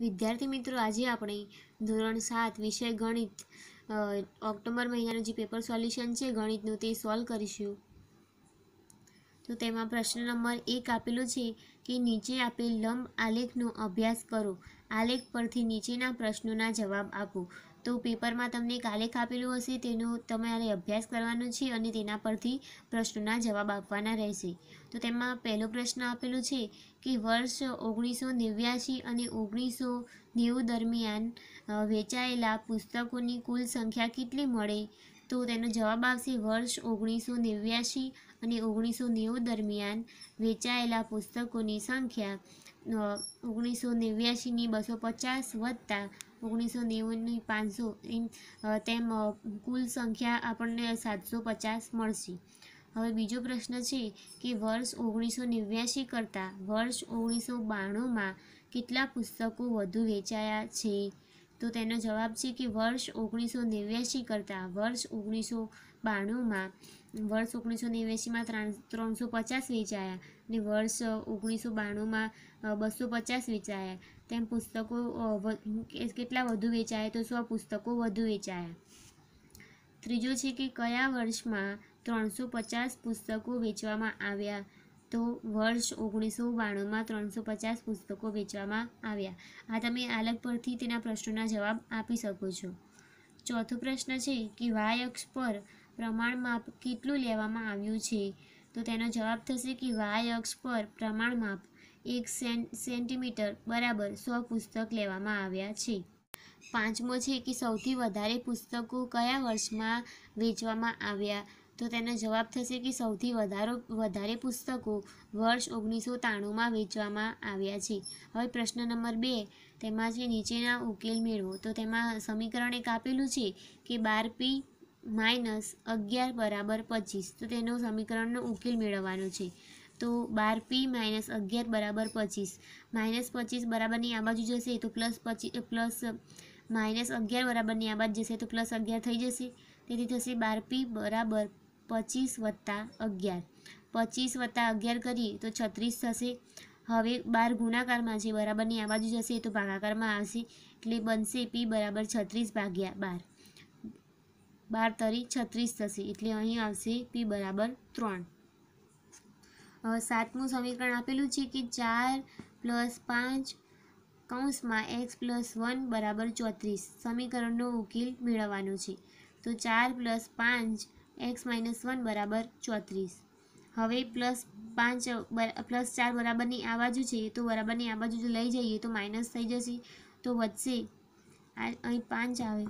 વિદ્યાર્થી મિત્રો, આજે આપણે ધોરણ સાત વિષય ગણિત ઓક્ટોબર મહિનાનું જે પેપર સોલ્યુશન છે ગણિતનું તે સોલ્વ કરીશું. તો તેમાં પ્રશ્ન નંબર એક આપેલો છે કે નીચે આપેલ લંબ આલેખનો અભ્યાસ કરો. આલેખ પરથી નીચેના પ્રશ્નોના જવાબ આપો. તો પેપરમાં તમને એક આલેખ આપેલું હશે, તેનો તમારે અભ્યાસ કરવાનો છે અને તેના પરથી પ્રશ્નોના જવાબ આપવાના રહેશે. તો તેમાં પહેલો પ્રશ્ન આપેલો છે કે વર્ષ ઓગણીસો નેવ્યાસી અને ઓગણીસો નેવું દરમિયાન વેચાયેલા પુસ્તકોની કુલ સંખ્યા કેટલી મળે? તો તેનો જવાબ આવશે વર્ષ ઓગણીસો નેવ્યાસી અને ઓગણીસો નેવું દરમિયાન વેચાયેલા પુસ્તકોની સંખ્યા. ઓગણીસો નેવ્યાસીની બસો પચાસ વત્તા ઓગણીસો નેવુંની પાંચસો તેમ કુલ સંખ્યા આપણને સાતસો પચાસ મળશે. હવે બીજો પ્રશ્ન છે કે વર્ષ ઓગણીસો નેવ્યાસી કરતાં વર્ષ ઓગણીસો બાણુંમાં કેટલા પુસ્તકો વધુ વેચાયા છે? તો તેનો જવાબ છે કે વર્ષ ઓગણીસો નેવ્યાસી કરતાં વર્ષ ઓગણીસો બાણુંમાં વર્ષ ઓગણીસો નેવ્યાસીમાં ત્રણ ત્રણસો પચાસ વેચાયા અને વર્ષ ઓગણીસો બાણુંમાં બસો પચાસ વેચાયા. તેમ પુસ્તકો કેટલા વધુ વેચાયા તો સો પુસ્તકો વધુ વેચાયા. ત્રીજો છે કે કયા વર્ષમાં ત્રણસો પચાસ પુસ્તકો વેચવામાં આવ્યા તો વર્ષ ઓગણીસો બાણુંમાં ત્રણસો પચાસ પુસ્તકો વેચવામાં આવ્યા. આ તમે આલેખ પરથી તેના પ્રશ્નોના જવાબ આપી શકો છો. ચોથો પ્રશ્ન છે કે વાય અક્ષ પર પ્રમાણ માપ કેટલું લેવામાં આવ્યું છે? તો તેનો જવાબ થશે કે વાય અક્ષ પર પ્રમાણ માપ એક સેન, સેન્ટીમીટર બરાબર સો પુસ્તક લેવામાં આવ્યા છે. પાંચમો છે કે સૌથી વધારે પુસ્તકો કયા વર્ષમાં વેચવામાં આવ્યા? તો તેનો જવાબ થશે કે સૌથી વધારો, વધારે પુસ્તકો વર્ષ ઓગણીસો ત્રાણુંમાં વેચવામાં આવ્યા છે. હવે પ્રશ્ન નંબર બે, તેમાં છે નીચેના ઉકેલ મેળવો, તો તેમાં સમીકરણ એક આપેલું છે કે બાર પી માઇનસ અગિયાર બરાબર પચીસ. તો તેનો સમીકરણનો ઉકેલ મેળવવાનો છે. તો બાર પી માઇનસ અગિયાર બરાબર પચીસ. માઇનસ પચીસ બરાબરની આ બાજુ જશે તો પ્લસ પચીસ પ્લસ માઇનસ અગિયાર બરાબરની આ બાજુ જશે તો પ્લસ અગિયાર થઈ જશે. તેથી થશે બાર પી બરાબર પચીસ વત્તા અગિયાર. પચીસ વત્તા અગિયાર કરીએ તો છત્રીસ થશે. હવે બાર ગુણાકારમાં છે બરાબરની આ બાજુ જશે તો ભાગાકારમાં આવશે. એટલે બનશે પી બરાબર છત્રીસ ભાગ્યા બાર. બાર તરી છત્રીસ થશે. એટલે અહીં આવશે પી બરાબર ત્રણ. હવે સાતમું સમીકરણ આપેલું છે કે ચાર પ્લસ પાંચ કૌંસમાં એક્સ પ્લસ વન બરાબર ચોત્રીસ. સમીકરણનો ઉકેલ મેળવવાનો છે. તો ચાર પ્લસ પાંચ એક્સ માઇનસ વન બરાબર ચોત્રીસ. હવે પ્લસ પાંચ પ્લસ ચાર બરાબરની આ બાજુ છે, તો બરાબરની આ બાજુ જો લઈ જઈએ તો માઇનસ થઈ જશે. તો વધશે. આ, અહીં પાંચ આવે.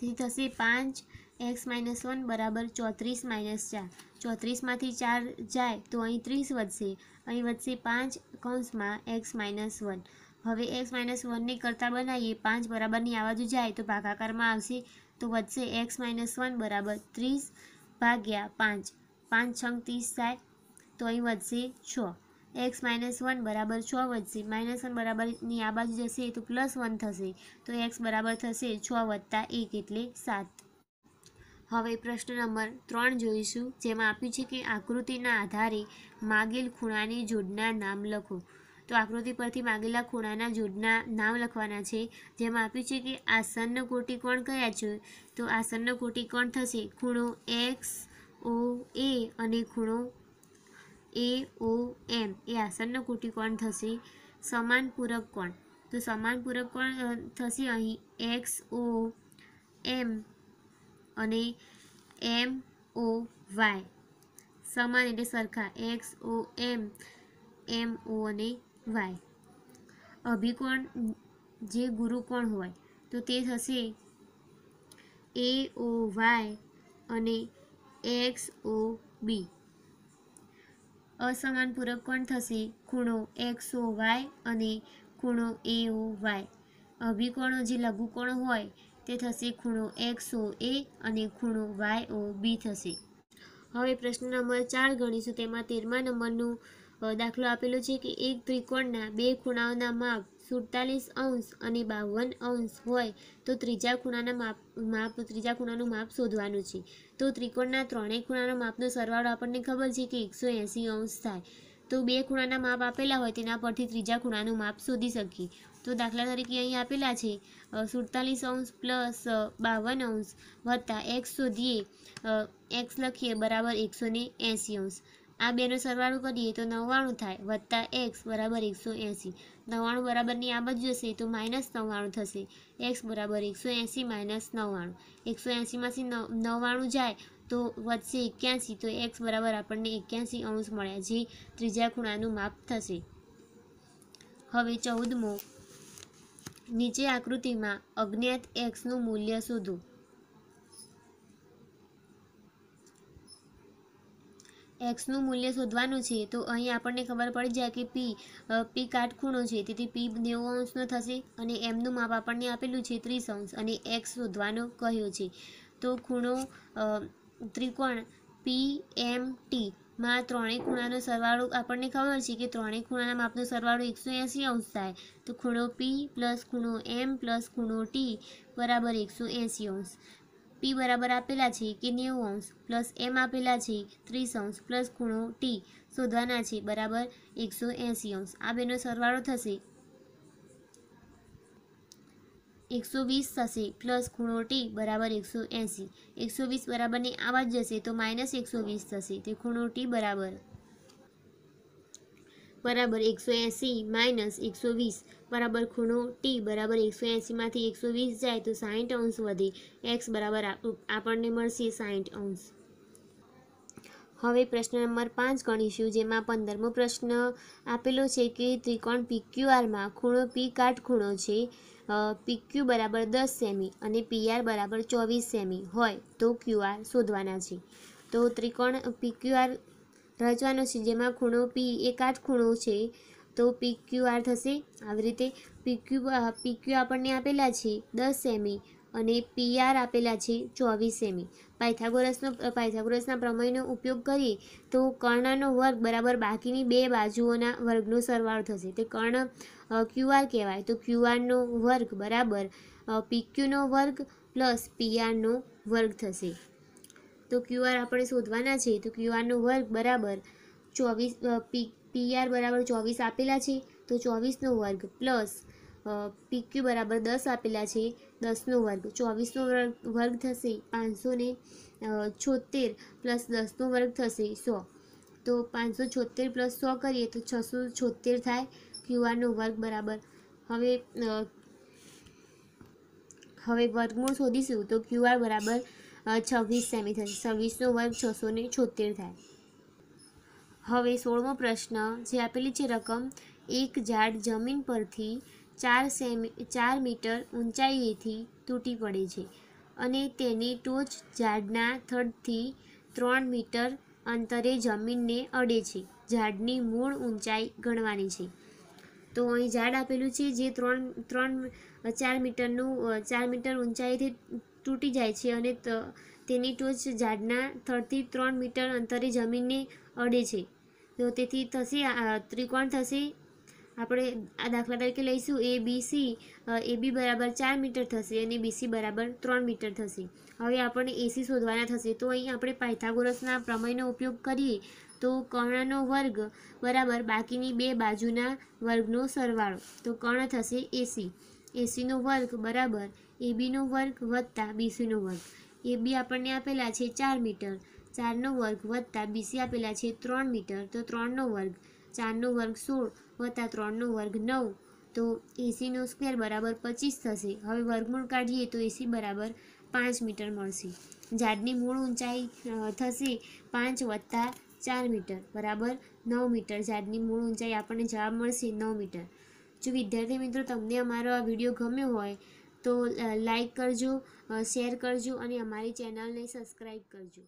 તેથી થશે પાંચ, એક્સ માઇનસ વન બરાબર ચોત્રીસ માઇનસ ચાર. ચોત્રીસમાંથી ચાર જાય તો અહીં ત્રીસ વધશે. અહીં વધશે પાંચ કૌંસમાં એક્સ માઇનસ વન. હવે એક્સ માઇનસ વનને કરતાં બનાવીએ, પાંચ બરાબરની આ જાય તો ભાગાકારમાં આવશે તો વધશે એક્સ માઇનસ વન બરાબર ત્રીસ ભાગ્યા પાંચ. પાંચ છંગ ત્રીસ થાય તો અહીં વધશે છ. એક્સ માઇનસ વન બરાબર છ. વધશે માઇનસ વન બરાબરની આ બાજુ જશે તો પ્લસ વન થશે. તો એક્સ બરાબર થશે છ વત્તા એક એટલે સાત. હવે પ્રશ્ન નંબર ત્રણ જોઈશું. જેમાં આપ્યું છે કે આકૃતિના આધારે માગેલ ખૂણાની જોડના નામ લખો. તો આકૃતિ પરથી માગેલા ખૂણાના જોડના નામ લખવાના છે. જેમાં આપ્યું છે કે આસન્ન કોટિકોણ કયા છે? તો આસન્ન કોટિકોણ થશે? ખૂણો એક્સ ઓ એ અને ખૂણો એ ઓ એમ એ આસન્ન કોટિકોણ થશે? સમાન પૂરક કોણ? તો સમાન પૂરક કોણ થશે અહીં? એક્સ ઓ એમ અને એમ ઓ વાય સમાન એટલે સરખા. એક્સ ઓ એમ એમ ઓ અને વાય અભિકોણ જે ગુરુકોણ હોય, તો તે થશે એ ઓ વાય અને એક્સ ઓ બી અસમાન પૂરક કોણ થશે. ખૂણો એક્સો વાય અને ખૂણો એ ઓ વાય અભિકોણો જે લઘુકોણ હોય, તે થશે ખૂણો એક્સો એ અને ખૂણો વાય ઓ બી થશે. હવે પ્રશ્ન નંબર ચાર ગણીશું. તેમાં તેરમા નંબરનું દાખલો આપેલો છે કે એક ત્રિકોણના બે ખૂણાઓના માપ સુડતાલીસ અંશ અને બાવન અંશ હોય, તો ત્રીજા ખૂણાના માપ માપ, ત્રીજા ખૂણાનું માપ શોધવાનું છે. તો ત્રિકોણના ત્રણેય ખૂણાના માપનો સરવાળો આપણને ખબર છે કે એકસો એંસી અંશ થાય. તો બે ખૂણાના માપ આપેલા હોય, તેના પરથી ત્રીજા ખૂણાનું માપ શોધી શકીએ. તો દાખલા તરીકે અહીં આપેલા છે સુડતાલીસ અંશ પ્લસ બાવન અંશ વત્તા એક્સ શોધીએ એક્સ લખીએ બરાબર એકસો ને એંસી અંશ. આ બેનો સરવાળો કરીએ તો નવ્વાણું થાય, વત્તા એક્સ બરાબર એકસો એંસી. નવ્વાણું બરાબરની આ બાજુ જશે તો માઇનસ નવ્વાણું થશે. એક્સ બરાબર એકસો એંસી માઇનસ નવ્વાણું. એકસો એંસીમાંથી નવ્વાણું જાય તો વધશે એક્યાસી, તો એક્સ બરાબર આપણને એક્યાસી અંશ મળ્યા જે ત્રીજા ખૂણાનું માપ થશે. હવે ચૌદમો, નીચે આકૃતિમાં અજ્ઞાત એક્સનું મૂલ્ય શોધો. એક્સનું મૂલ્ય શોધવાનું છે, તો અહીં આપણને ખબર પડી જાય કે પી પી કાટખૂણો છે, તેથી પી નેવું અંશનો થશે અને એમનું માપ આપણને આપેલું છે ત્રીસ અંશ અને એક્સ શોધવાનો કહ્યો છે. તો ખૂણો ત્રિકોણ પી એમ ટી માં ત્રણેય ખૂણાનો સરવાળો આપણને ખબર છે કે ત્રણેય ખૂણાના માપનો સરવાળો એકસો એંસી અંશ થાય. તો ખૂણો પી પ્લસ ખૂણો એમ પ્લસ ખૂણો ટી બરાબર એકસો એંસી અંશ. પી બરાબર આપેલા છે કે નેવું અંશ પ્લસ એમ આપેલા છે ત્રીસ અંશ પ્લસ ખૂણો ટી શોધવાના છે બરાબર એકસો એંસી અંશ. આ બેનો સરવાળો થશે. એકસો વીસ થશે પ્લસ ખૂણો ટી બરાબર એકસો એંસી એકસો વીસ બરાબરની આવા જ જશે તો માઇનસ એકસો વીસ થશે. તે ખૂણો ટી બરાબર બરાબર એકસો એંસી માઇનસ એકસો વીસ, બરાબર ખૂણો ટી બરાબર એકસો એંસીમાંથી એકસો વીસ જાય તો સાહીઠ અંશ વધે. એક્સ બરાબર આપણને મળશે સાહીઠ અંશ. હવે પ્રશ્ન નંબર પાંચ ગણીશું, જેમાં પંદરમો પ્રશ્ન આપેલો છે કે ત્રિકોણ પીક્યુઆરમાં ખૂણો પી કાટખૂણો છે પીક્યુ બરાબર દસ સેમી અને પીઆર બરાબર ચોવીસ સેમી હોય તો ક્યુઆર શોધવાના છે. તો ત્રિકોણ પીક્યુઆર રચવાનો છે, જેમાં ખૂણો પી એ કાટખૂણો છે, તો પીક્યુઆર થશે આવી રીતે પીક્યુ પીક્યુ આપણને આપેલા છે દસ સેમી અને પીઆર આપેલા છે ચોવીસ સેમી પાયથાગોરસનો, પાયથાગોરસના પ્રમેયનો ઉપયોગ કરીએ તો કર્ણનો વર્ગ બરાબર બાકીની બે બાજુઓના વર્ગનો સરવાળો થશે. તે કર્ણ ક્યુઆર કહેવાય. તો ક્યુઆરનો વર્ગ બરાબર પીક્યુનો વર્ગ પ્લસ પીઆરનો વર્ગ થશે. તો ક્યુઆર આપણે શોધવાના છે, તો ક્યુઆરનો વર્ગ બરાબર ચોવીસ પી પીઆર બરાબર ચોવીસ આપેલા છે, તો ચોવીસનો વર્ગ પ્લસ પીક્યુ બરાબર દસ આપેલા છે, દસનો વર્ગ. ચોવીસનો વર્ગ વર્ગ થશે પાંચસો ને છોતેર પ્લસ દસનો વર્ગ થશે સો. તો પાંચસો છોતેર પ્લસ સો કરીએ તો છસો છોતેર થાય ક્યુઆરનો વર્ગ બરાબર. હવે હવે વર્ગમૂળ શોધીશું તો ક્યુઆર બરાબર છવ્વીસ સેમી થશે છવ્વીસનો વર્ગ છસો ને છોતેર થાય. હવે સોળમો પ્રશ્ન, જે આપેલી છે રકમ, એક ઝાડ જમીન પરથી ચાર સેમી, ચાર મીટર ઊંચાઈએથી તૂટી પડે છે અને તેની ટોચ ઝાડના થડથી ત્રણ મીટર અંતરે જમીનને અડે છે. ઝાડની મૂળ ઊંચાઈ ગણવાની છે. તો અહીં ઝાડ આપેલું છે જે ત્રણ ત્રણ, ચાર મીટરનું ચાર મીટર ઊંચાઈથી તૂટી જાય છે અને તેની ટોચ ઝાડના થડથી ત્રણ મીટર અંતરે જમીનને અડે છે. તો તેથી થશે ત્રિકોણ થશે. આપણે આ દાખલા તરીકે લઈશું. એ, બી, સી એ, બી બરાબર ચાર મીટર થશે અને બીસી બરાબર ત્રણ મીટર થશે. હવે આપણને એસી શોધવાના થશે. તો અહીં આપણે પાયથાગોરસના પ્રમેયનો ઉપયોગ કરીએ તો કર્ણનો વર્ગ બરાબર બાકીની બે બાજુના વર્ગનો સરવાળો. તો કર્ણ થશે એસી એસીનો વર્ગ બરાબર એબીનો વર્ગ વત્તા બીસીનો વર્ગ. એ બી આપણને આપેલા છે ચાર મીટર. ચારનો વર્ગ વત્તા બીસી આપેલા છે ત્રણ મીટર. તો ત્રણનો વર્ગ ચારનો વર્ગ સોળ વત્તા ત્રણનો વર્ગ નવ. તો એસીનો સ્ક્વેર બરાબર પચીસ થશે. હવે વર્ગમૂળ કાઢીએ તો એસી બરાબર પાંચ મીટર મળશે. ઝાડની મૂળ ઊંચાઈ થશે પાંચ વત્તા ચાર મીટર. બરાબર નવ મીટર. ઝાડની મૂળ ઊંચાઈ આપણને જવાબ મળશે નવ મીટર. જો વિદ્યાર્થી મિત્રો તમને અમારો આ વીડિયો ગમ્યો હોય તો લાઈક કરજો શેર કરજો અને અમારી ચેનલને સબસ્ક્રાઈબ કરજો.